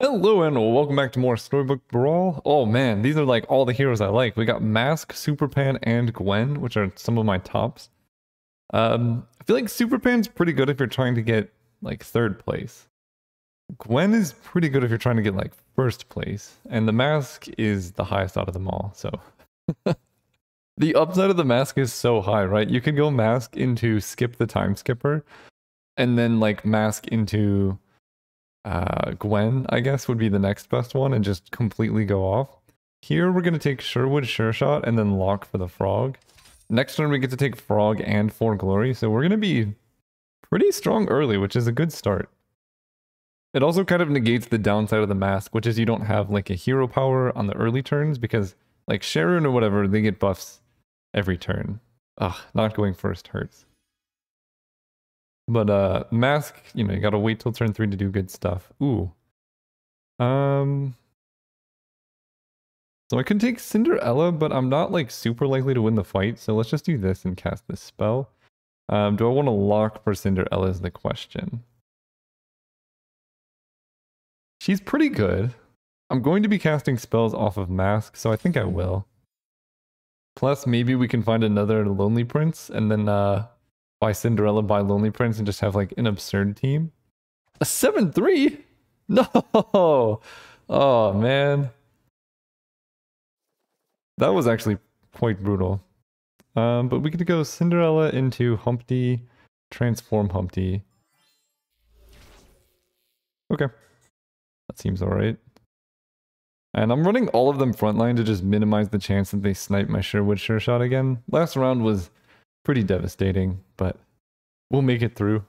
Hello and welcome back to more Storybook Brawl. Oh man, these are like all the heroes I like. We got Mask, Super Pan, and Gwen, which are some of my tops. Um, I feel like Super Pan's pretty good if you're trying to get like third place. Gwen is pretty good if you're trying to get like first place. And the Mask is the highest out of them all, so... the upside of the Mask is so high, right? You can go Mask into Skip the Time Skipper, and then like Mask into uh, Gwen, I guess, would be the next best one and just completely go off. Here we're going to take Sherwood Sure Shot and then lock for the Frog. Next turn we get to take Frog and For Glory, so we're going to be pretty strong early, which is a good start. It also kind of negates the downside of the mask, which is you don't have like a hero power on the early turns because like Sharon or whatever, they get buffs every turn. Ugh, not going first hurts. But uh mask, you know, you gotta wait till turn three to do good stuff. Ooh. Um So I can take Cinderella, but I'm not like super likely to win the fight, so let's just do this and cast this spell. Um, do I want to lock for Cinderella is the question. She's pretty good. I'm going to be casting spells off of Mask, so I think I will. Plus, maybe we can find another Lonely Prince, and then uh, buy Cinderella, buy Lonely Prince, and just have like an absurd team. A 7 3? No! Oh, man. That was actually quite brutal. Um, but we to go Cinderella into Humpty, transform Humpty. Okay. That seems alright. And I'm running all of them frontline to just minimize the chance that they snipe my Sherwood Sure Shot again. Last round was pretty devastating, but we'll make it through.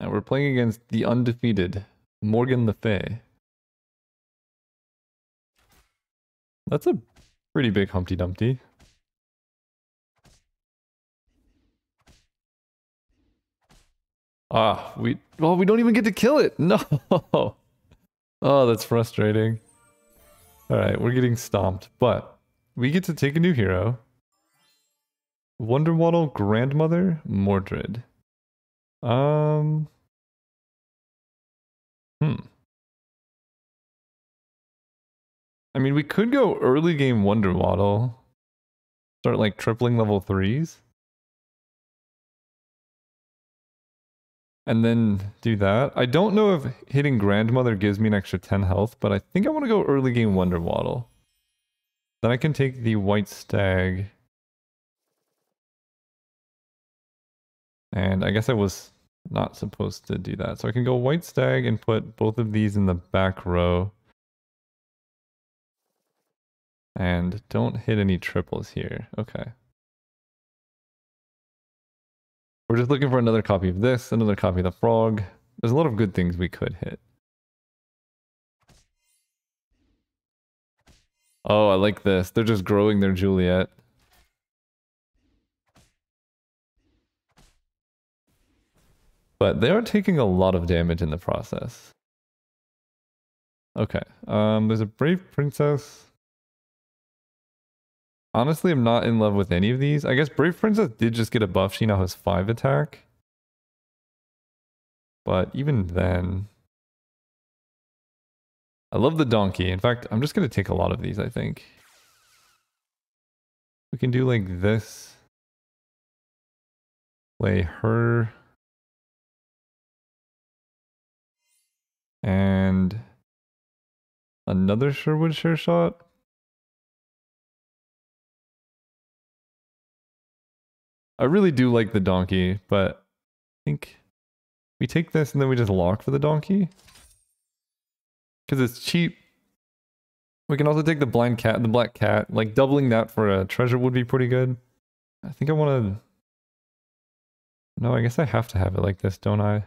Now we're playing against the undefeated Morgan Le Fay. That's a pretty big Humpty Dumpty. Ah, we well, we don't even get to kill it. No. Oh, that's frustrating. All right, we're getting stomped, but we get to take a new hero. Wonderwaddle Grandmother Mordred. Um. Hmm. I mean, we could go early game Wonderwaddle. Start like tripling level threes. And then do that. I don't know if hitting Grandmother gives me an extra 10 health, but I think I want to go early game Wonderwaddle. Then I can take the White Stag. And I guess I was not supposed to do that. So I can go White Stag and put both of these in the back row. And don't hit any triples here. Okay. We're just looking for another copy of this, another copy of the frog. There's a lot of good things we could hit. Oh, I like this. They're just growing their Juliet. But they are taking a lot of damage in the process. Okay, um, there's a Brave Princess. Honestly, I'm not in love with any of these. I guess Brave Princess did just get a buff. She now has 5 attack. But even then... I love the donkey. In fact, I'm just going to take a lot of these, I think. We can do like this. Play her. And another Sherwood Sure Shot. I really do like the donkey, but I think we take this and then we just lock for the donkey. Because it's cheap. We can also take the blind cat, the black cat. Like doubling that for a treasure would be pretty good. I think I want to... No, I guess I have to have it like this, don't I?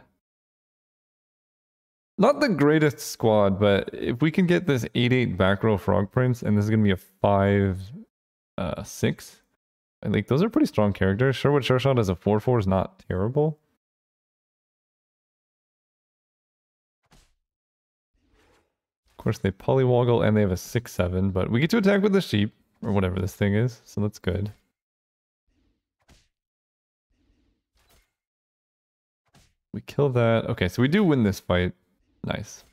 Not the greatest squad, but if we can get this 8-8 back row Frog Prince, and this is going to be a 5-6, uh, like those are pretty strong characters. Sherwood Sure Shot as a 4-4 is not terrible. Of course, they polywoggle and they have a 6-7, but we get to attack with the sheep, or whatever this thing is, so that's good. We kill that. Okay, so we do win this fight. Nice.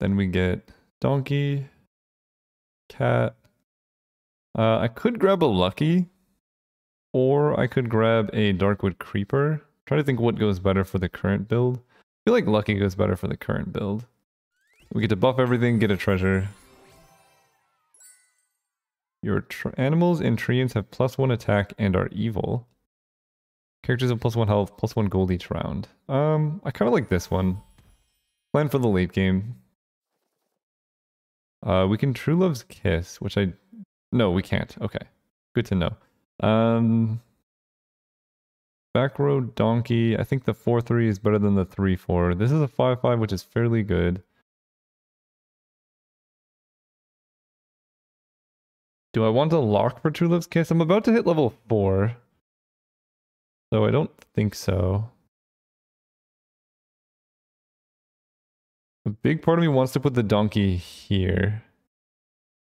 Then we get donkey, cat. Uh, I could grab a lucky, or I could grab a darkwood creeper. Try to think what goes better for the current build. I feel like lucky goes better for the current build. We get to buff everything, get a treasure. Your animals and treants have plus one attack and are evil. Characters have plus one health, plus one gold each round. Um, I kind of like this one. Plan for the late game. Uh, we can True Love's Kiss, which I... No, we can't. Okay. Good to know. Um, back row Donkey. I think the 4-3 is better than the 3-4. This is a 5-5, which is fairly good. Do I want to lock for True Love's Kiss? I'm about to hit level 4. So I don't think so. A big part of me wants to put the donkey here.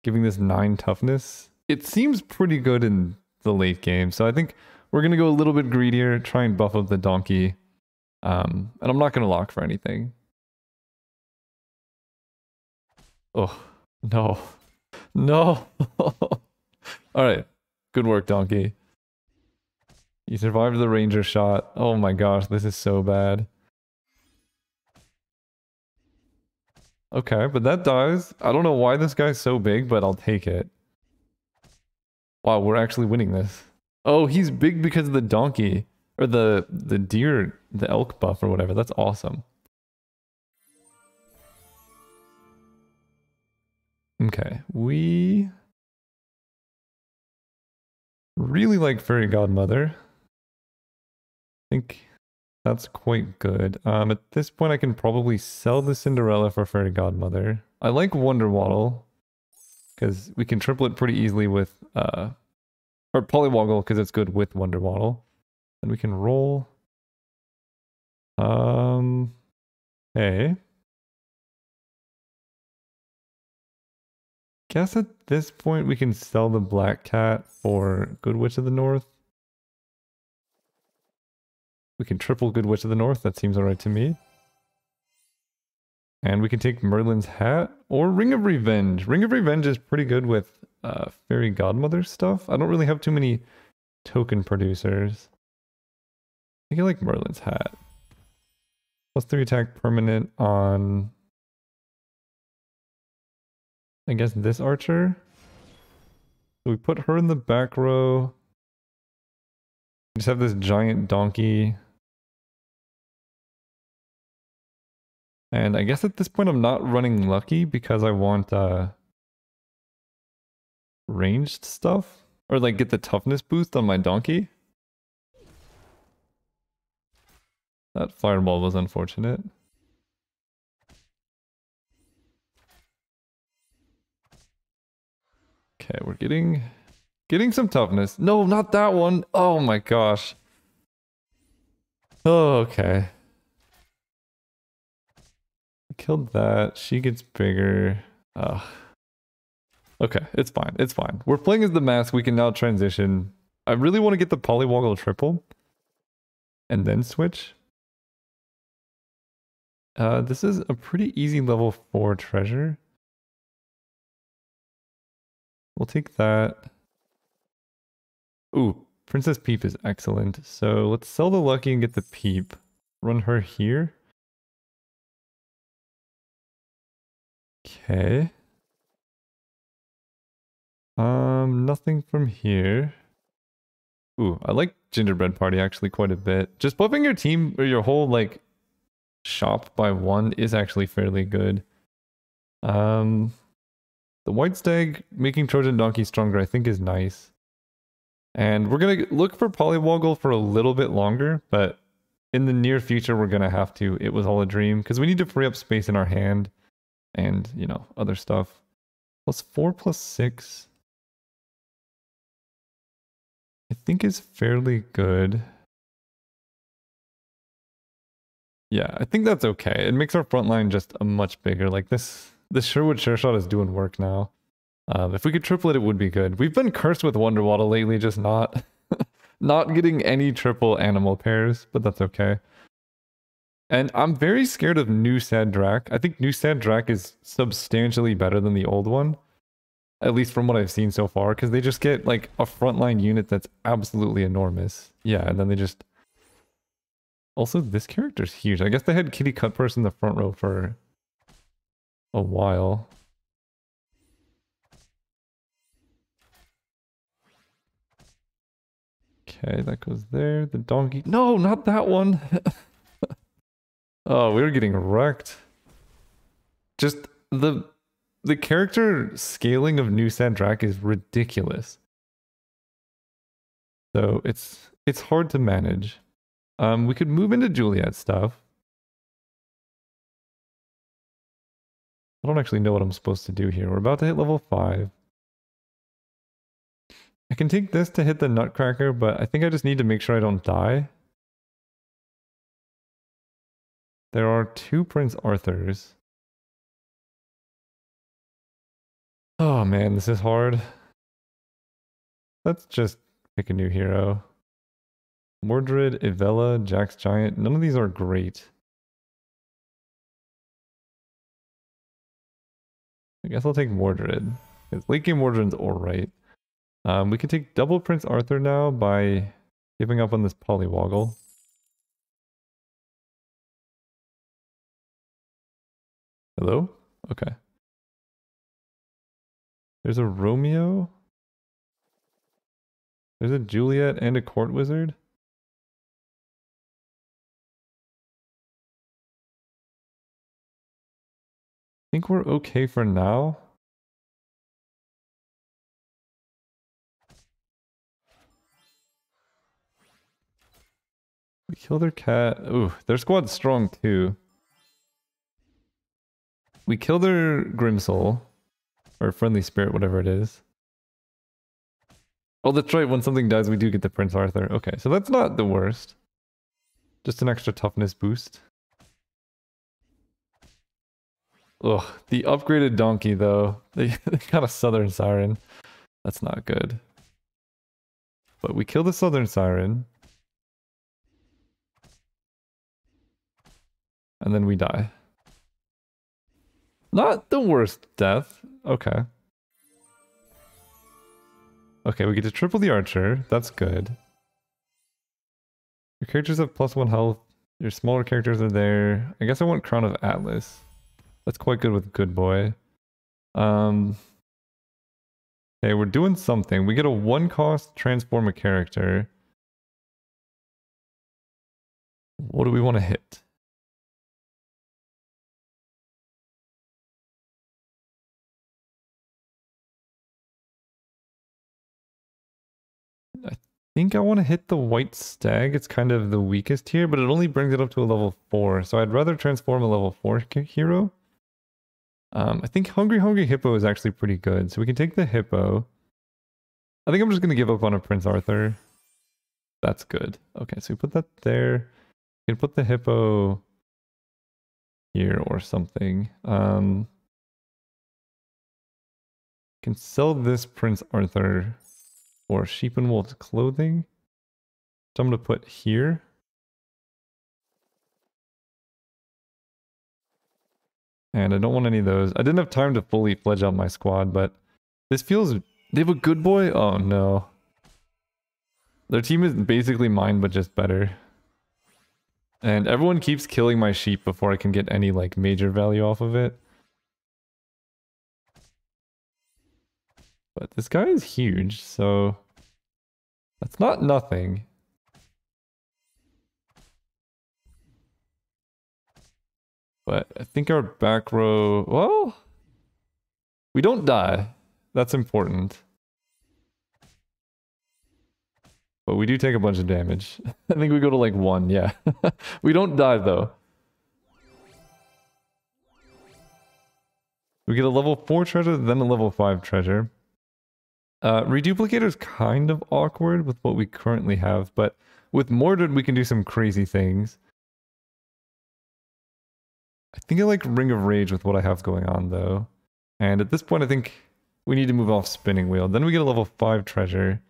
Giving this 9 toughness. It seems pretty good in the late game. So I think we're going to go a little bit greedier, try and buff up the donkey. Um, and I'm not going to lock for anything. Oh, no. No. All right. Good work, Donkey. You survived the ranger shot. Oh my gosh, this is so bad. Okay, but that dies. I don't know why this guy's so big, but I'll take it. Wow, we're actually winning this. Oh, he's big because of the donkey. Or the, the deer, the elk buff or whatever. That's awesome. Okay, we really like Fairy Godmother. I think that's quite good. Um, at this point, I can probably sell the Cinderella for Fairy Godmother. I like Wonder Waddle because we can triple it pretty easily with, uh, or Polywoggle because it's good with Wonder Waddle. And we can roll. Um, okay. Guess at this point we can sell the Black Cat for Good Witch of the North. We can triple Good Witch of the North, that seems alright to me. And we can take Merlin's Hat or Ring of Revenge. Ring of Revenge is pretty good with uh, Fairy Godmother stuff. I don't really have too many token producers. I think I like Merlin's Hat. Plus 3 attack permanent on I guess this archer. So we put her in the back row. We just have this giant donkey. And I guess at this point I'm not running lucky because I want uh, ranged stuff. Or like get the toughness boost on my donkey. That fireball was unfortunate. Okay, we're getting getting some toughness. No, not that one. Oh my gosh. Oh, okay. Killed that. She gets bigger. Ugh. Okay, it's fine. It's fine. We're playing as the mask. We can now transition. I really want to get the polywoggle triple. And then switch. Uh, this is a pretty easy level 4 treasure. We'll take that. Ooh, Princess Peep is excellent. So let's sell the Lucky and get the Peep. Run her here. Okay. Um, nothing from here. Ooh, I like Gingerbread Party actually quite a bit. Just buffing your team or your whole like shop by one is actually fairly good. Um, the White Stag making Trojan Donkey stronger, I think, is nice. And we're going to look for Polywoggle for a little bit longer, but in the near future, we're going to have to. It was all a dream because we need to free up space in our hand and, you know, other stuff. Plus 4 plus 6. I think is fairly good. Yeah, I think that's okay. It makes our front line just a much bigger. Like this the Sherwood Sure Shot is doing work now. Um, if we could triple it, it would be good. We've been cursed with Wonder Waddle lately, just not not getting any triple animal pairs, but that's okay. And I'm very scared of new Sad Drac. I think new Sad Drac is substantially better than the old one. At least from what I've seen so far, because they just get like a frontline unit that's absolutely enormous. Yeah, and then they just... Also, this character's huge. I guess they had Kitty Cutpurse in the front row for a while. Okay, that goes there. The donkey. No, not that one. oh, we were getting wrecked. Just the the character scaling of New Sad Drac is ridiculous. So it's it's hard to manage. Um, we could move into Juliet stuff. I don't actually know what I'm supposed to do here. We're about to hit level 5. I can take this to hit the Nutcracker, but I think I just need to make sure I don't die. There are two Prince Arthurs. Oh man, this is hard. Let's just pick a new hero. Mordred, Evella, Jack's Giant. None of these are great. I guess I'll take Mordred. Late game Mordred's alright. Um, we can take double Prince Arthur now by giving up on this Polywoggle. Hello? Okay. There's a Romeo. There's a Juliet and a Court Wizard. I think we're okay for now. We kill their cat. Ooh, their squad's strong too. We kill their Grimsoul. Or Friendly Spirit, whatever it is. Oh, that's right. When something dies, we do get the Prince Arthur. Okay, so that's not the worst. Just an extra toughness boost. Ugh, the upgraded donkey though. They, they got a Southern Siren. That's not good. But we kill the Southern Siren. And then we die. Not the worst death. Okay. Okay, we get to triple the archer. That's good. Your characters have plus one health. Your smaller characters are there. I guess I want Crown of Atlas. That's quite good with Good Boy. Um, okay, we're doing something. We get a one cost transform a character. What do we want to hit? Think I want to hit the white stag. It's kind of the weakest here, but it only brings it up to a level 4. So I'd rather transform a level 4 hero. Um, I think Hungry Hungry Hippo is actually pretty good. So we can take the Hippo. I think I'm just going to give up on a Prince Arthur. That's good. Okay, so we put that there. We can put the Hippo here or something. Um, can sell this Prince Arthur for sheep and wolves clothing. So I'm going to put here. And I don't want any of those. I didn't have time to fully fledge out my squad, but this feels... They have a good boy? Oh, no. Their team is basically mine, but just better. And everyone keeps killing my sheep before I can get any, like, major value off of it. But this guy is huge, so... That's not nothing. But I think our back row, well, we don't die. That's important. But we do take a bunch of damage. I think we go to like one, yeah. we don't die though. We get a level 4 treasure, then a level 5 treasure. Uh, Reduplicator is kind of awkward with what we currently have, but with Mordred we can do some crazy things. I think I like Ring of Rage with what I have going on though. And at this point I think we need to move off Spinning Wheel. Then we get a level 5 treasure.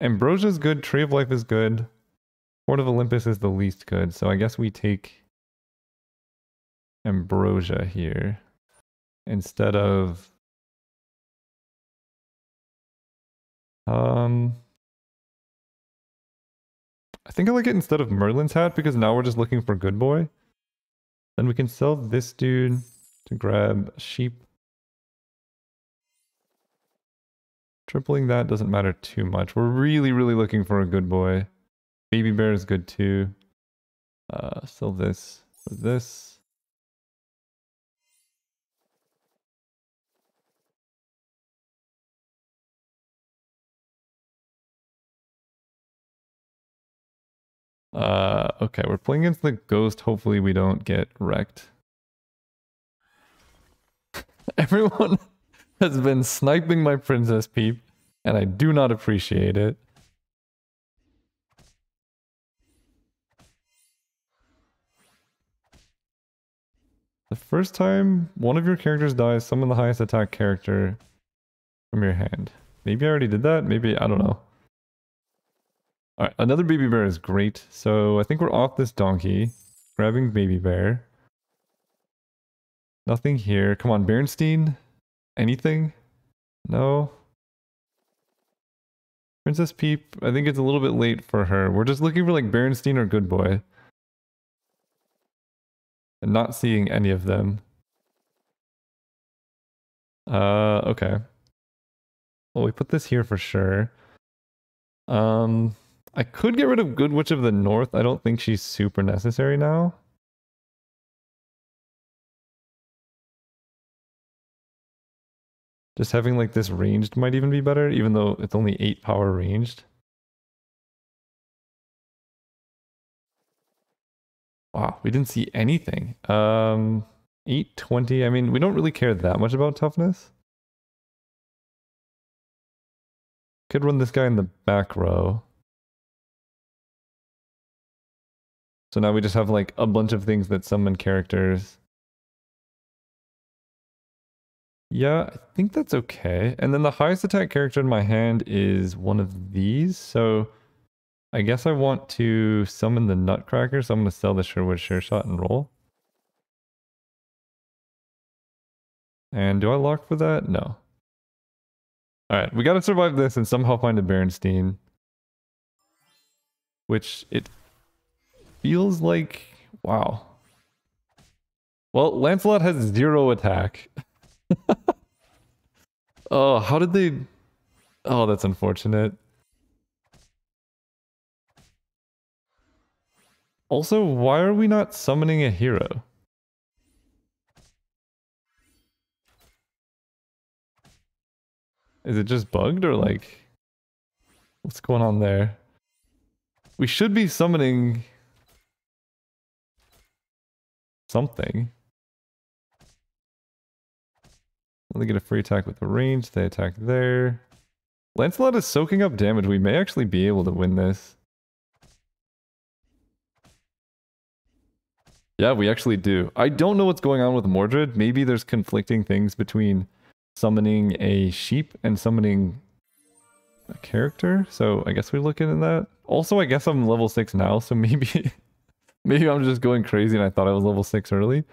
Ambrosia is good, Tree of Life is good. Port of Olympus is the least good, so I guess we take Ambrosia here instead of um I think I like it instead of Merlin's hat because now we're just looking for good boy. Then we can sell this dude to grab sheep. Tripling that doesn't matter too much. We're really, really looking for a good boy. Baby bear is good too. Uh, sell this for this. Uh, okay, we're playing against the ghost. Hopefully we don't get wrecked. Everyone has been sniping my Princess Peep, and I do not appreciate it. The first time one of your characters dies, summon the highest attack character from your hand. Maybe I already did that. Maybe, I don't know. Alright, another baby bear is great. So I think we're off this donkey. Grabbing baby bear. Nothing here. Come on, Bearstine. Anything? No. Princess Peep, I think it's a little bit late for her. We're just looking for like Bearstine or Good Boy and not seeing any of them. Uh, okay. Well, we put this here for sure. Um, I could get rid of Good Witch of the North. I don't think she's super necessary now. Just having like this ranged might even be better, even though it's only 8 power ranged. Wow, we didn't see anything. Um, 820. I mean, we don't really care that much about toughness. Could run this guy in the back row. So now we just have like a bunch of things that summon characters. Yeah, I think that's okay. And then the highest attack character in my hand is one of these. So I guess I want to summon the Nutcracker, so I'm going to sell the Sherwood Sure Shot and roll. And do I lock for that? No. Alright, we gotta survive this and somehow find a Bearstine. Which it feels like... Wow. Well, Lancelot has zero attack. oh, how did they... Oh, that's unfortunate. Also, why are we not summoning a hero? Is it just bugged or like... What's going on there? We should be summoning... Something. They get a free attack with the range, they attack there. Lancelot is soaking up damage, we may actually be able to win this. Yeah, we actually do. I don't know what's going on with Mordred. Maybe there's conflicting things between summoning a sheep and summoning a character. So I guess we look into that. Also, I guess I'm level 6 now, so maybe maybe I'm just going crazy and I thought I was level 6 early.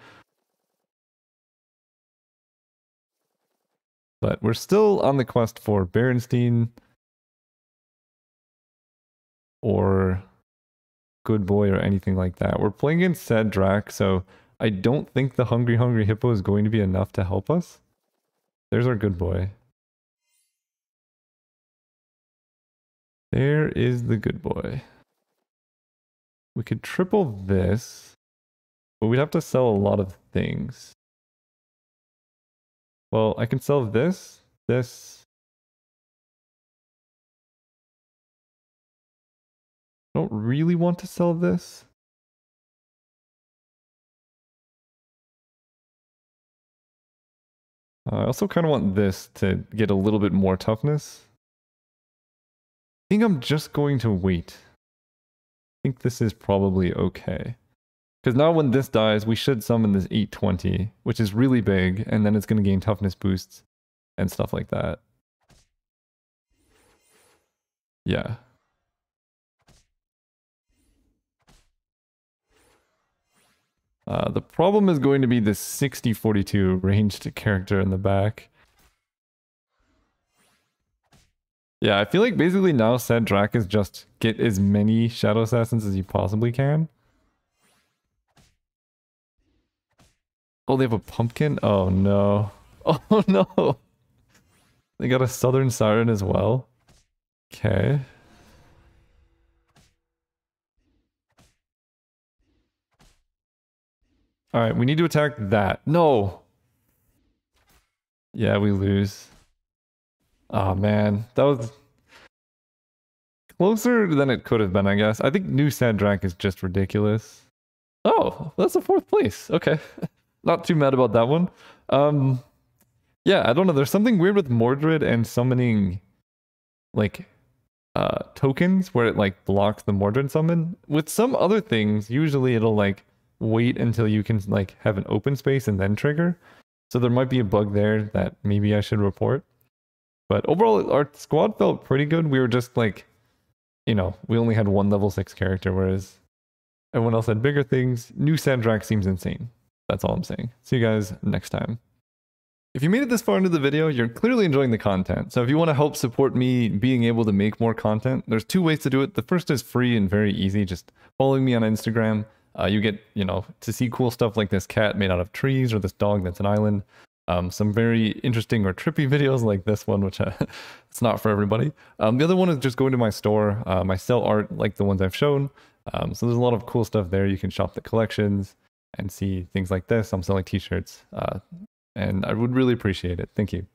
But we're still on the quest for Bearstine or good boy or anything like that. We're playing against Cedric, so I don't think the Hungry Hungry Hippo is going to be enough to help us. There's our good boy. There is the good boy. We could triple this, but we'd have to sell a lot of things. Well, I can sell this, this, I don't really want to sell this. Uh, I also kind of want this to get a little bit more toughness. I think I'm just going to wait. Think this is probably okay. Because now when this dies, we should summon this 820, which is really big, and then it's going to gain toughness boosts and stuff like that. Yeah. Uh, the problem is going to be this 6042 ranged character in the back. Yeah, I feel like basically now Sad Drac is just get as many Shadow Assassins as you possibly can. Oh, they have a pumpkin? Oh no. Oh no. They got a Southern Siren as well. Okay. Alright, we need to attack that. No! Yeah, we lose. Oh man, that was closer than it could have been, I guess. I think new Sad Drac is just ridiculous. Oh, that's a fourth place. Okay. Not too mad about that one. Um yeah, I don't know. There's something weird with Mordred and summoning like uh tokens where it like blocks the Mordred summon. With some other things, usually it'll like wait until you can like have an open space and then trigger. So there might be a bug there that maybe I should report. But overall, our squad felt pretty good. We were just like, you know, we only had one level six character, whereas everyone else had bigger things. New Sad Drac seems insane. That's all I'm saying. See you guys next time. If you made it this far into the video, you're clearly enjoying the content. So if you want to help support me being able to make more content, there's two ways to do it. The first is free and very easy. Just following me on Instagram. Uh, you get, you know, to see cool stuff like this cat made out of trees or this dog that's an island um, some very interesting or trippy videos like this one, which uh, it's not for everybody. Um, the other one is just going to my store. Um, I sell art like the ones I've shown. Um, so there's a lot of cool stuff there. You can shop the collections and see things like this. I'm selling t-shirts uh, and I would really appreciate it. Thank you.